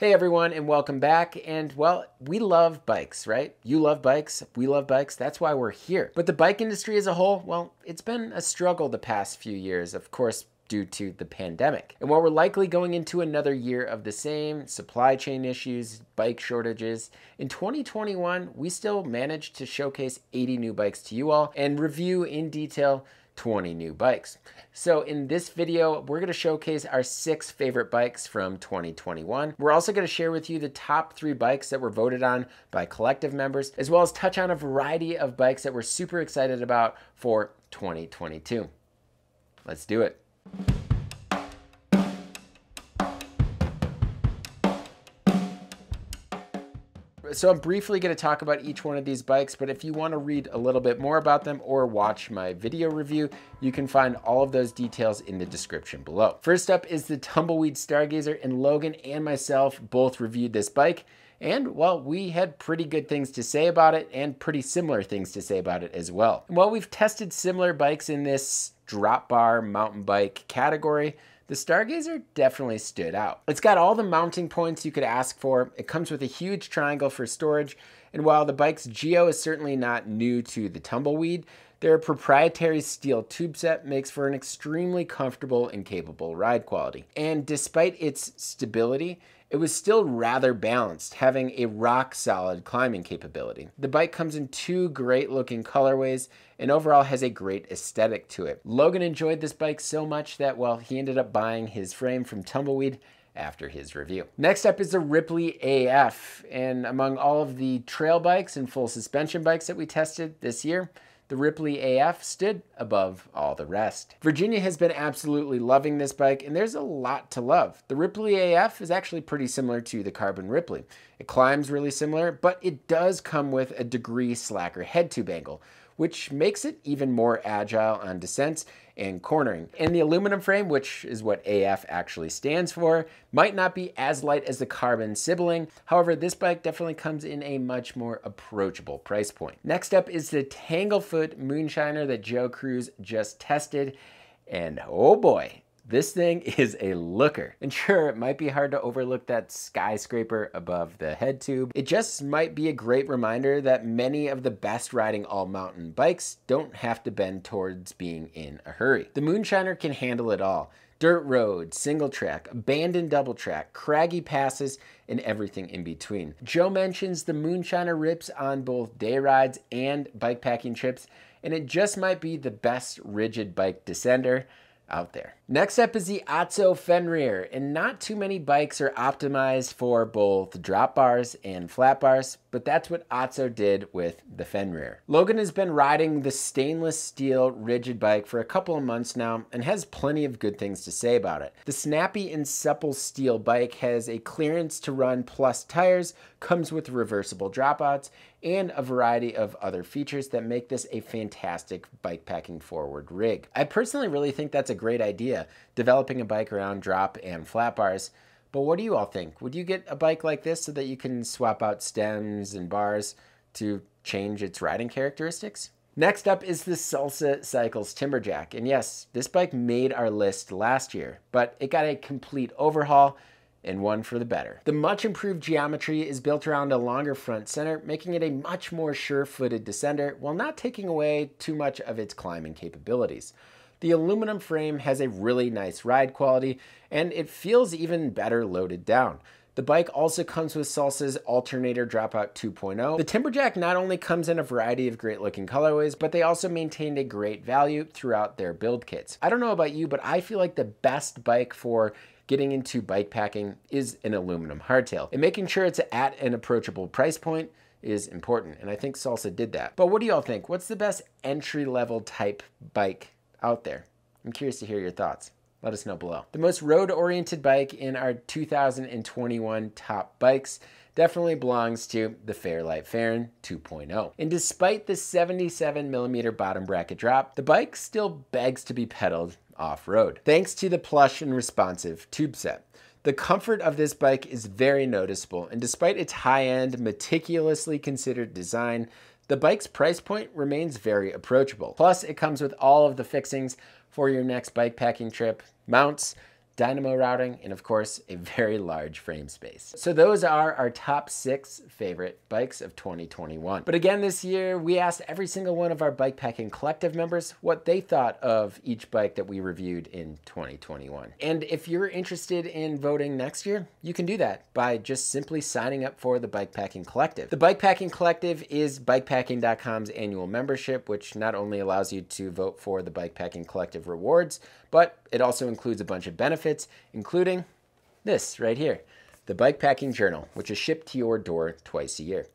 Hey everyone, and welcome back. And well, we love bikes, right? You love bikes, we love bikes. That's why we're here. But the bike industry as a whole, well, it's been a struggle the past few years, of course, due to the pandemic. And while we're likely going into another year of the same supply chain issues, bike shortages, in 2021, we still managed to showcase 80 new bikes to you all and review in detail 20 new bikes. So in this video, we're gonna showcase our six favorite bikes from 2021. We're also gonna share with you the top three bikes that were voted on by collective members, as well as touch on a variety of bikes that we're super excited about for 2022. Let's do it. So I'm briefly going to talk about each one of these bikes, but if you want to read a little bit more about them or watch my video review, you can find all of those details in the description below. First up is the Tumbleweed Stargazer, and Logan and myself both reviewed this bike. And well, we had pretty good things to say about it and pretty similar things to say about it as well. And while we've tested similar bikes in this drop bar mountain bike category, the Stargazer definitely stood out. It's got all the mounting points you could ask for. It comes with a huge triangle for storage. And while the bike's geo is certainly not new to the Tumbleweed, their proprietary steel tube set makes for an extremely comfortable and capable ride quality. And despite its stability, it was still rather balanced, having a rock solid climbing capability. The bike comes in two great looking colorways and overall has a great aesthetic to it. Logan enjoyed this bike so much that, well, he ended up buying his frame from Tumbleweed after his review. Next up is the Ripley AF, and among all of the trail bikes and full suspension bikes that we tested this year, the Ripley AF stood above all the rest. Virginia has been absolutely loving this bike, and there's a lot to love. The Ripley AF is actually pretty similar to the Carbon Ripley. It climbs really similar, but it does come with a degree slacker head tube angle, which makes it even more agile on descents and cornering. And the aluminum frame, which is what AF actually stands for, might not be as light as the carbon sibling. However, this bike definitely comes in a much more approachable price point. Next up is the Tanglefoot Moonshiner that Joe Cruz just tested. And oh boy, this thing is a looker. And sure, it might be hard to overlook that skyscraper above the head tube. It just might be a great reminder that many of the best riding all mountain bikes don't have to bend towards being in a hurry. The Moonshiner can handle it all dirt road, single track, abandoned double track, craggy passes, and everything in between. Joe mentions the Moonshiner rips on both day rides and bikepacking trips, and it just might be the best rigid bike descender out there. Next up is the Otso Fenrir, and not too many bikes are optimized for both drop bars and flat bars, but that's what Otso did with the Fenrir. Logan has been riding the stainless steel rigid bike for a couple of months now and has plenty of good things to say about it. The snappy and supple steel bike has a clearance to run plus tires, comes with reversible dropouts, and a variety of other features that make this a fantastic bike packing forward rig. I personally really think that's a great idea, developing a bike around drop and flat bars. But what do you all think? Would you get a bike like this so that you can swap out stems and bars to change its riding characteristics? Next up is the Salsa Cycles Timberjack. And yes, this bike made our list last year, but it got a complete overhaul and one for the better. The much improved geometry is built around a longer front center, making it a much more sure-footed descender while not taking away too much of its climbing capabilities. The aluminum frame has a really nice ride quality and it feels even better loaded down. The bike also comes with Salsa's Alternator Dropout 2.0. The Timberjack not only comes in a variety of great looking colorways, but they also maintained a great value throughout their build kits. I don't know about you, but I feel like the best bike for getting into bike packing is an aluminum hardtail. And making sure it's at an approachable price point is important. And I think Salsa did that. But what do y'all think? What's the best entry level type bike out there? I'm curious to hear your thoughts. Let us know below. The most road oriented bike in our 2021 top bikes definitely belongs to the Fairlight Faran 2.0. And despite the 77 millimeter bottom bracket drop, the bike still begs to be pedaled off-road, thanks to the plush and responsive tube set. The comfort of this bike is very noticeable, and despite its high-end, meticulously considered design, the bike's price point remains very approachable. Plus, it comes with all of the fixings for your next bike packing trip, mounts, dynamo routing, and of course, a very large frame space. So those are our top six favorite bikes of 2021. But again, this year, we asked every single one of our Bikepacking Collective members what they thought of each bike that we reviewed in 2021. And if you're interested in voting next year, you can do that by just simply signing up for the Bikepacking Collective. The Bikepacking Collective is bikepacking.com's annual membership, which not only allows you to vote for the Bikepacking Collective rewards, but it also includes a bunch of benefits, including this right here, the Bikepacking Journal, which is shipped to your door twice a year.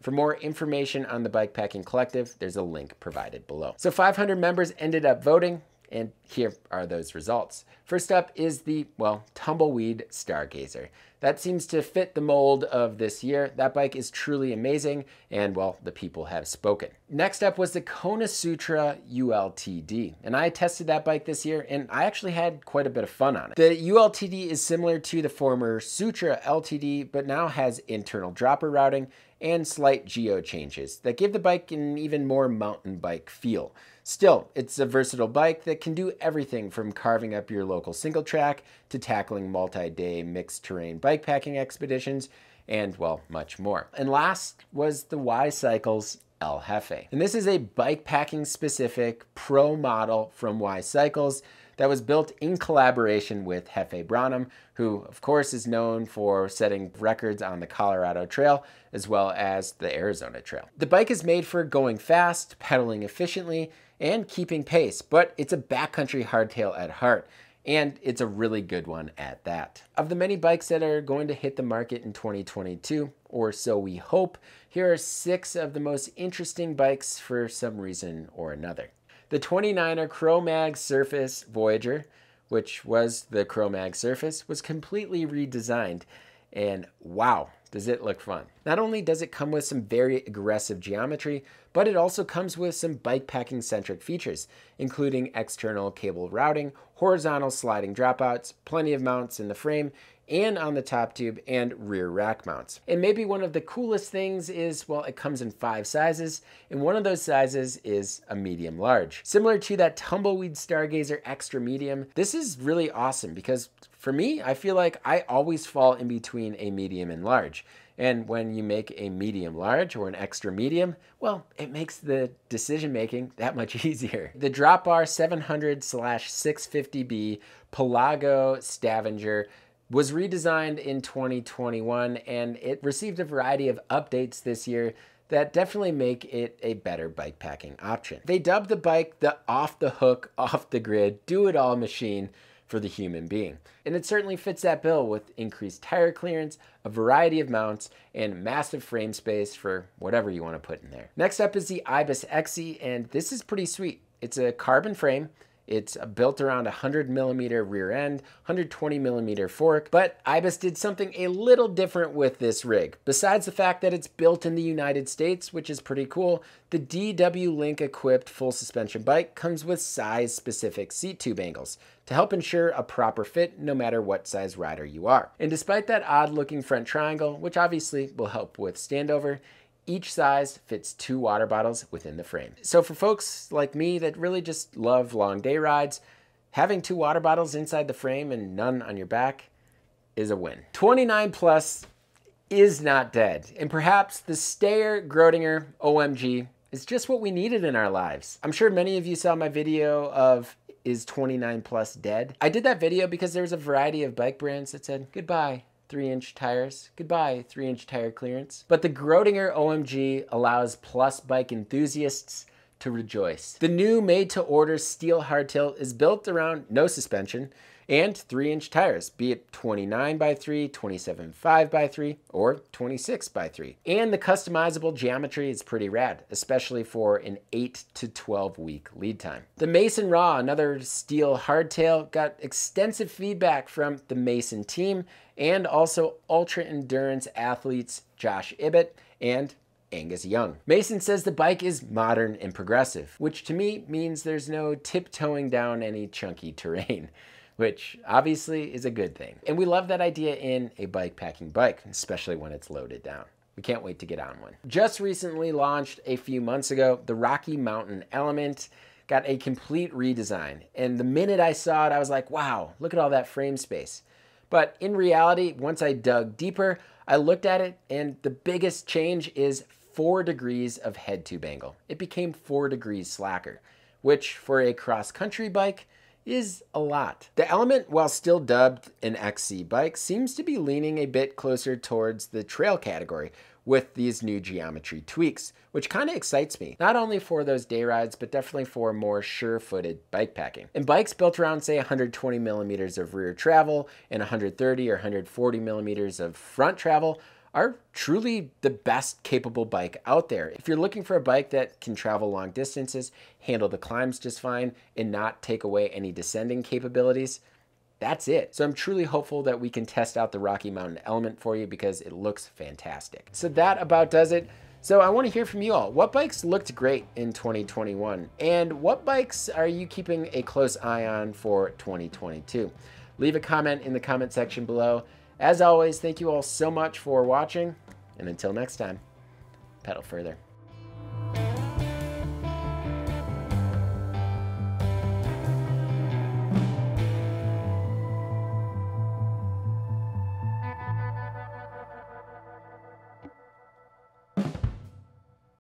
For more information on the Bikepacking Collective, there's a link provided below. So 500 members ended up voting, and here are those results. First up is the, well, Tumbleweed Stargazer. That seems to fit the mold of this year. That bike is truly amazing, and well, the people have spoken. Next up was the Kona Sutra ULTD, and I tested that bike this year, and I actually had quite a bit of fun on it. The ULTD is similar to the former Sutra LTD, but now has internal dropper routing and slight geo changes that give the bike an even more mountain bike feel. Still, it's a versatile bike that can do everything from carving up your local single track to tackling multi-day mixed terrain bikepacking expeditions and well, much more. And last was the Y Cycles El Jefe. And this is a bikepacking specific pro model from Y Cycles that was built in collaboration with Jefe Branham, who of course is known for setting records on the Colorado Trail as well as the Arizona Trail. The bike is made for going fast, pedaling efficiently, and keeping pace, but it's a backcountry hardtail at heart and it's a really good one at that. Of the many bikes that are going to hit the market in 2022, or so we hope, here are six of the most interesting bikes for some reason or another. The 29er Chromag Surface Voyager, which was the Chromag Surface, was completely redesigned and wow, does it look fun. Not only does it come with some very aggressive geometry, but it also comes with some bikepacking centric features, including external cable routing, horizontal sliding dropouts, plenty of mounts in the frame, and on the top tube and rear rack mounts. And maybe one of the coolest things is, well, it comes in five sizes, and one of those sizes is a medium large. Similar to that Tumbleweed Stargazer Extra Medium, this is really awesome because for me, I feel like I always fall in between a medium and large. And when you make a medium large or an extra medium, well, it makes the decision making that much easier. The drop bar 700 slash 650B Pelago Stavanger was redesigned in 2021 and it received a variety of updates this year that definitely make it a better bike packing option. They dubbed the bike the off the hook, off the grid, do it all machine for the human being. And it certainly fits that bill with increased tire clearance, a variety of mounts, and massive frame space for whatever you want to put in there. Next up is the Ibis Exie, and this is pretty sweet. It's a carbon frame it's built around a 100 millimeter rear end, 120 millimeter fork, but Ibis did something a little different with this rig. Besides the fact that it's built in the United States, which is pretty cool, the DW Link equipped full suspension bike comes with size specific seat tube angles to help ensure a proper fit no matter what size rider you are. And despite that odd looking front triangle, which obviously will help with standover, each size fits two water bottles within the frame. So for folks like me that really just love long day rides, having two water bottles inside the frame and none on your back is a win. 29 plus is not dead. And perhaps the Stayer Groadinger OMG is just what we needed in our lives. I'm sure many of you saw my video of is 29 plus dead? I did that video because there was a variety of bike brands that said goodbye, three inch tires. Goodbye, three inch tire clearance. But the Groadinger OMG allows plus bike enthusiasts to rejoice. The new made to order steel hardtail is built around no suspension and 3 inch tires, be it 29 by 3, 27.5 by 3, or 26 by 3. And the customizable geometry is pretty rad, especially for an 8 to 12 week lead time. The Mason Raw, another steel hardtail, got extensive feedback from the Mason team and also ultra endurance athletes Josh Ibbett and Angus Young. Mason says the bike is modern and progressive, which to me means there's no tiptoeing down any chunky terrain which obviously is a good thing. And we love that idea in a bike packing bike, especially when it's loaded down. We can't wait to get on one. Just recently launched a few months ago, the Rocky Mountain Element. got a complete redesign. And the minute I saw it, I was like, wow, look at all that frame space. But in reality, once I dug deeper, I looked at it and the biggest change is four degrees of head tube angle. It became four degrees slacker, which for a cross country bike is a lot. The Element, while still dubbed an XC bike, seems to be leaning a bit closer towards the trail category with these new geometry tweaks, which kind of excites me, not only for those day rides, but definitely for more sure-footed bike packing. And bikes built around, say, 120 millimeters of rear travel and 130 or 140 millimeters of front travel are truly the best capable bike out there. If you're looking for a bike that can travel long distances, handle the climbs just fine, and not take away any descending capabilities, that's it. So I'm truly hopeful that we can test out the Rocky Mountain Element for you because it looks fantastic. So that about does it. So I want to hear from you all. What bikes looked great in 2021? And what bikes are you keeping a close eye on for 2022? Leave a comment in the comment section below. As always, thank you all so much for watching, and until next time, pedal further.